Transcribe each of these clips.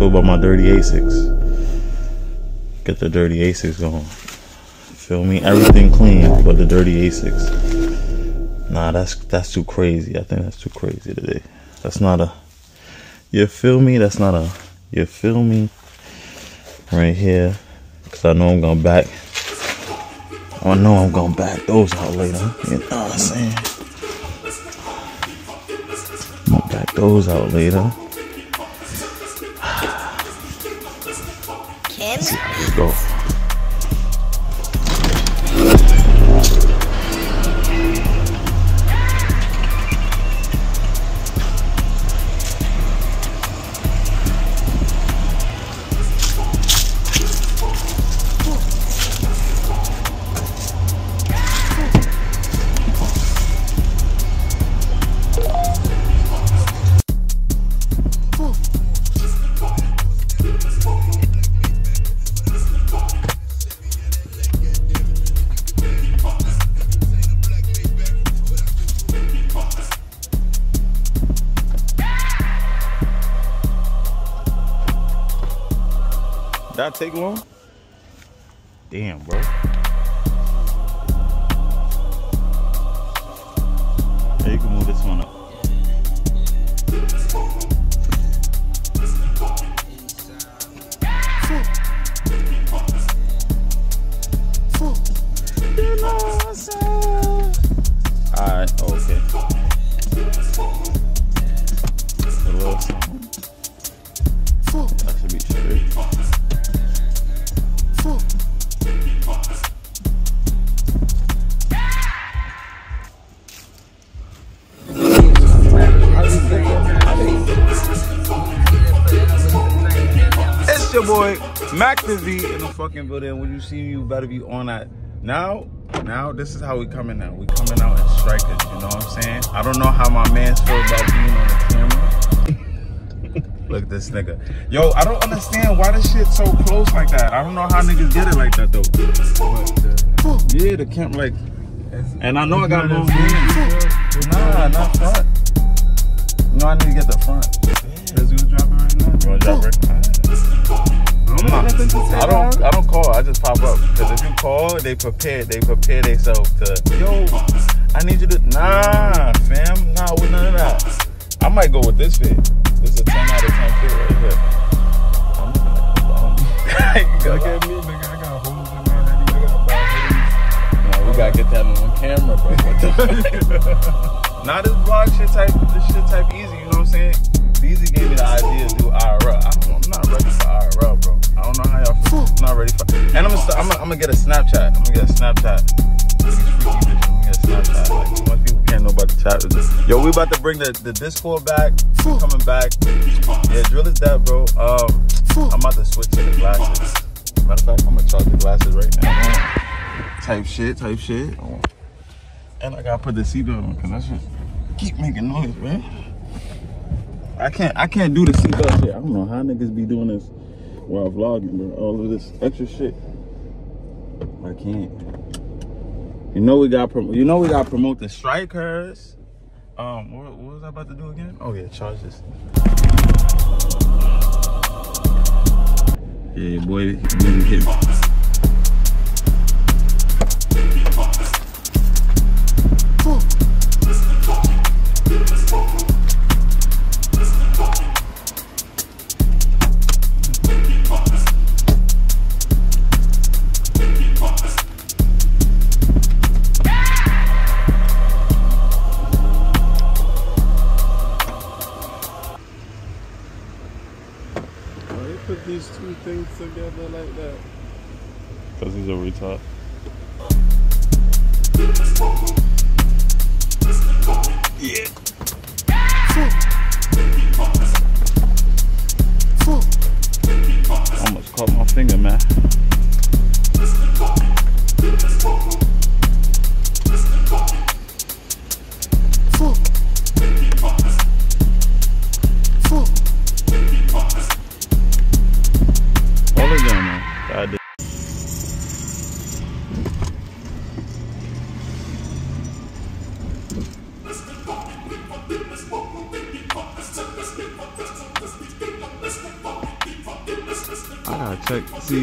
feel about my dirty Asics? Get the dirty Asics going. Feel me? Everything clean, but the dirty Asics. Nah, that's that's too crazy. I think that's too crazy today. That's not a. You feel me? That's not a. You feel me? Right here, cause I know I'm to back. I know I'm gonna back those out later. You know what I'm saying? I'm gonna back those out later. Let's go. That take long? Damn, bro. It's your boy Maccduhvee in the fucking building. When you see me, you better be on that. Now, now this is how we coming out. We coming out as strikers. You know what I'm saying? I don't know how my man's feel about being on the camera. Look at this nigga. Yo, I don't understand why this shit so close like that. I don't know how niggas get it like that though. Yeah, the camp like. And I know I got long hands. Nah, not front. No, I need to get the front. Cause you dropping right now. You wanna drop right? I'm not, I don't. I don't call. I just pop up. Cause if you call, they prepare. They prepare themselves to. Yo, I need you to. Nah, fam. Nah, with none of that. I might go with this fit. This is a 10 out of 10 fit right here. Look at me, nigga. I got holes in my head. I got bald Nah, we gotta get that on camera, bro. What the Not this vlog shit type. This shit type easy. You know what I'm saying? Beezy gave me the idea to do IRL. Ready for IRL, bro. I don't know how y'all feel. Not ready for. And I'm gonna, I'm gonna, I'm gonna get a Snapchat. I'm gonna get a Snapchat. Like most people can't know about the chat. Yo, we about to bring the, the Discord back. Coming back. Yeah, drill is that, bro. Um, I'm about to switch to the glasses. Matter of fact, I'm gonna charge the glasses right now. Type shit, type shit. And I gotta put the seatbelt on because that shit keep making noise, man. I can't I can't do the seatbelt shit. I don't know how niggas be doing this while vlogging, bro. All of this extra shit. I can't. You know we got you know we got promote the strikers. Um, what, what was I about to do again? Oh yeah, charge this. Yeah, boy, hit these two things together like that? Cause he's a retard. Almost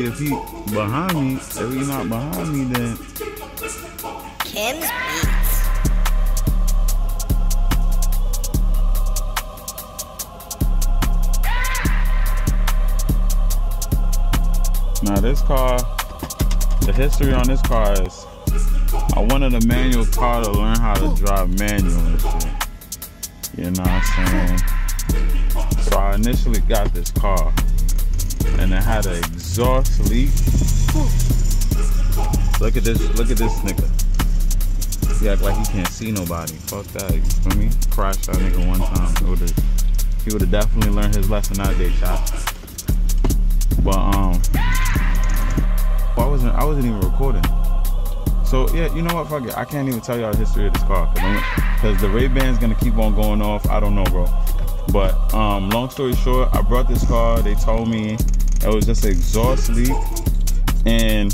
if he behind me. If he not behind me, then Kim's Beats. now this car, the history on this car is I wanted a manual car to learn how to drive manual and shit. You know what I'm saying? So I initially got this car and it had an exhaust leak. Look at this, look at this nigga. He act like he can't see nobody. Fuck that, you feel me? Crashed that nigga one time. He would have definitely learned his lesson that day, shot. But um, I wasn't, I wasn't even recording. So yeah, you know what? Fuck it. I can't even tell y'all the history of this car because the Ray Ban's gonna keep on going off. I don't know, bro. But um, long story short, I brought this car. They told me it was just exhaust leak, and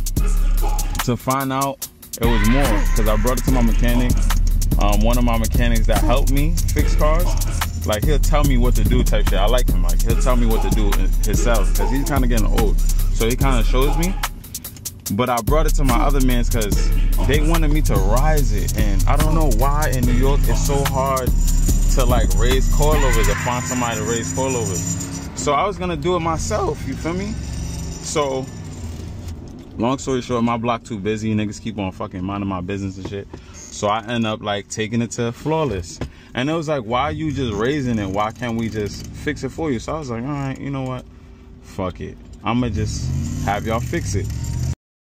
to find out it was more because I brought it to my mechanic. Um, one of my mechanics that helped me fix cars. Like he'll tell me what to do type shit. I like him. Like he'll tell me what to do himself because he's kind of getting old. So he kind of shows me. But I brought it to my other mans because they wanted me to rise it. And I don't know why in New York it's so hard to like raise coilovers or find somebody to raise coilovers. So I was gonna do it myself, you feel me? So long story short, my block too busy. Niggas keep on fucking minding my business and shit. So I end up like taking it to flawless. And it was like, why are you just raising it? Why can't we just fix it for you? So I was like, all right, you know what? Fuck it. I'ma just have y'all fix it.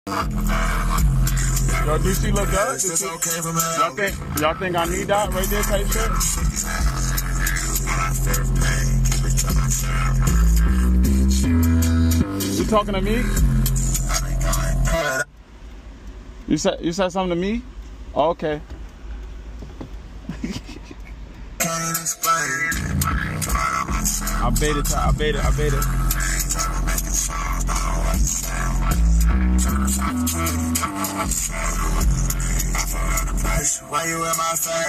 Yo, do she look good? Do she- Y'all think y'all think I need that right there type shit? You talking to me? You said you said something to me? Oh, okay. I baited I baited it. I baited. Why you in my face?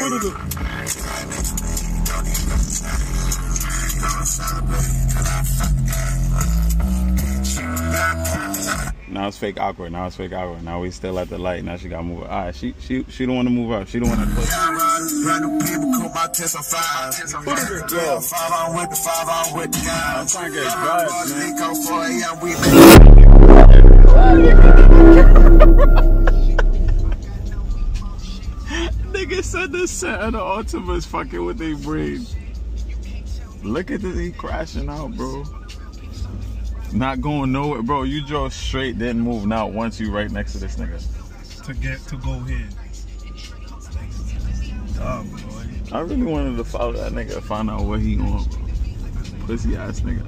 Now it's fake awkward. Now it's fake awkward. Now we still at the light. Now she got to move up. All right, she she she don't want to move up. She don't want to push. Random people call my test on five. Yeah, five on with the five on with the. I'm trying to get drugs, man. Nico 4 a.m. we Nigga said the set of the Altima's fucking with their brain. Look at this, he crashing out, bro. Not going nowhere, bro. You drove straight, didn't move not once. You right next to this nigga. to get to go ahead. Dumb boy. I really wanted to follow that nigga, find out what he on, bro. Pussy ass nigga.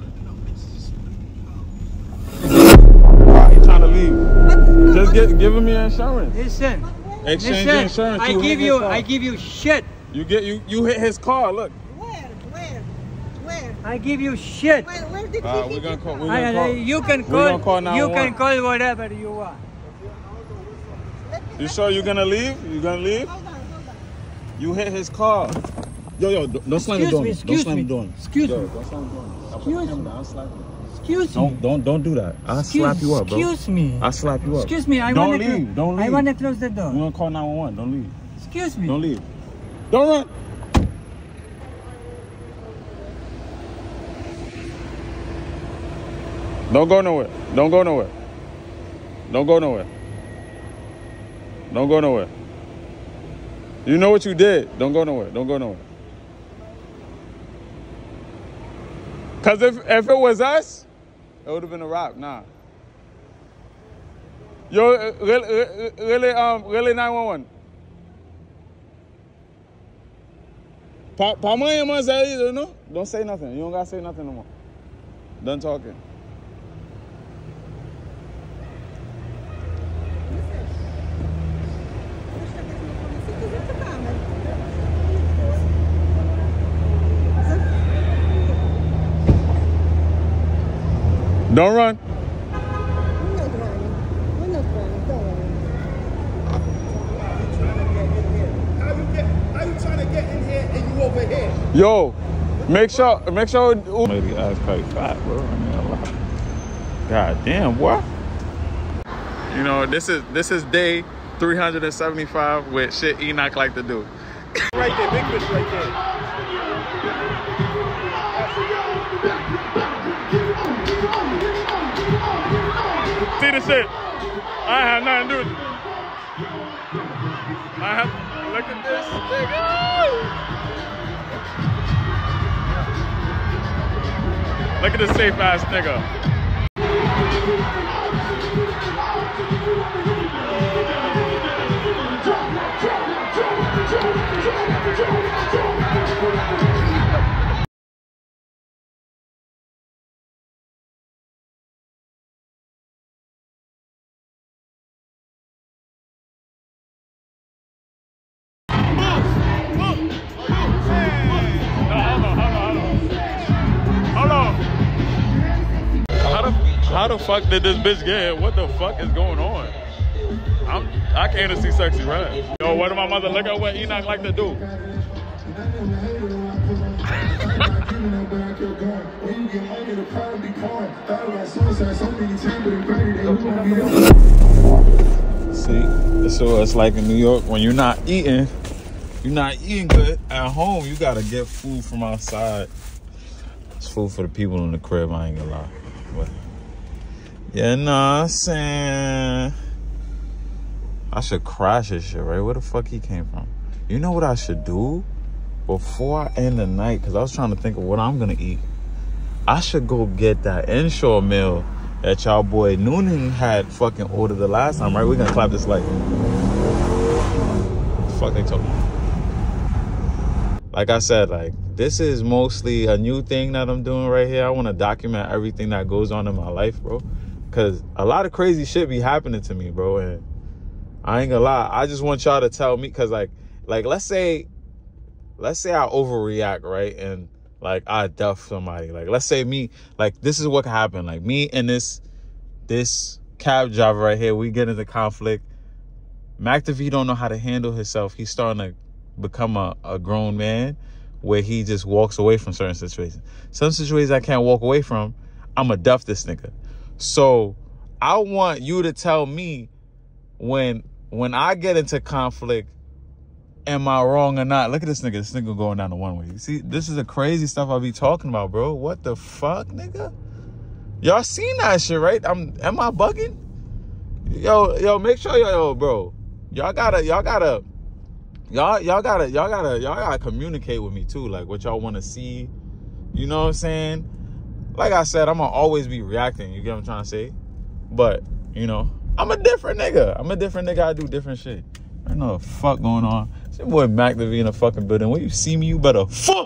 He trying to leave. Just get giving me insurance. Listen, Exchange your listen. insurance. I give you. I give you shit. You get you you hit his car. Look. I give you shit. Where, where did Uh, we're gonna you call. We're gonna I- call. you can We're gonna call, call you can call whatever you want. You sure you gonna leave? You gonna leave? Hold on, hold on. You hit his car. Yo, yo, don't don't slam the door. Don't excuse slam me. the door. Excuse Yo, me. don't slam the door. Excuse me. I'll slap you. Excuse me. Don't don't don't do that. I'll Excuse, slap you up, bro. excuse me. I'll slap you up. Excuse me. I don't want to. leave. Don't leave. I leave. want to close the door. We're gonna call 911. Don't leave. Excuse me. Don't leave. Don't run. Don't go nowhere. Don't go nowhere. Don't go nowhere. Don't go nowhere. You know what you did. Don't go nowhere. Don't go nowhere. Cause if if it was us, it would have been a wrap. Nah. Yo, uh, really, really, um, really, nine one one. Pa, pa mãe, you know? Don't say nothing. You don't gotta say nothing no more. Done talking. Don't run. We're not running. We're not running. Don't worry. How you get? How you trying to get in here and you over run. Yo, make sure, make sure. Lady ass quite fat, bro. I mean, a lot. God damn, what? You know, this is this is day 375 with shit Enoch like to do. Right there, big fish right there. See the shit. I have nothing to do with it. I have look at this nigga. Look at this safe ass nigga. The fuck did this bitch get? What the fuck is going on? I'm I came to see Sexyy Red. Yo, what did my mother look at what Enoch like to do? See, this is what it's like in New York when you're not eating. You're not eating good at home. You gotta get food from outside. It's food for the people in the crib. I ain't gonna lie. But yeah, nah, I'm saying I should crash this shit, right? Where the fuck he came from? You know what I should do before I end the night? Cause I was trying to think of what I'm gonna eat. I should go get that inshore meal that y'all boy Noonan had fucking ordered the last time, right? We're gonna clap this like. Fuck they talking. Like I said, like this is mostly a new thing that I'm doing right here. I want to document everything that goes on in my life, bro. Cause a lot of crazy shit be happening to me, bro. And I ain't gonna lie. I just want y'all to tell me, cause like, like let's say, let's say I overreact, right? And like I duff somebody. Like let's say me, like this is what could happen. Like me and this, this cab driver right here, we get into conflict. Maccduhvee don't know how to handle himself. He's starting to become a, a grown man where he just walks away from certain situations. Some situations I can't walk away from, I'm a duff this nigga. So I want you to tell me when when I get into conflict, am I wrong or not? Look at this nigga. This nigga going down the one way. See, this is the crazy stuff I be talking about, bro. What the fuck, nigga? Y'all seen that shit, right? I'm am I bugging? Yo, yo, make sure yo, yo, bro. Y'all gotta, y'all gotta, y'all, y'all gotta, y'all gotta, y'all gotta communicate with me too. Like what y'all want to see. You know what I'm saying? Like I said, I'm gonna always be reacting. You get what I'm trying to say? But you know, I'm a different nigga. I'm a different nigga. I do different shit. I know the fuck going on. It's your boy Mac V in the fucking building. When you see me, you better fuck.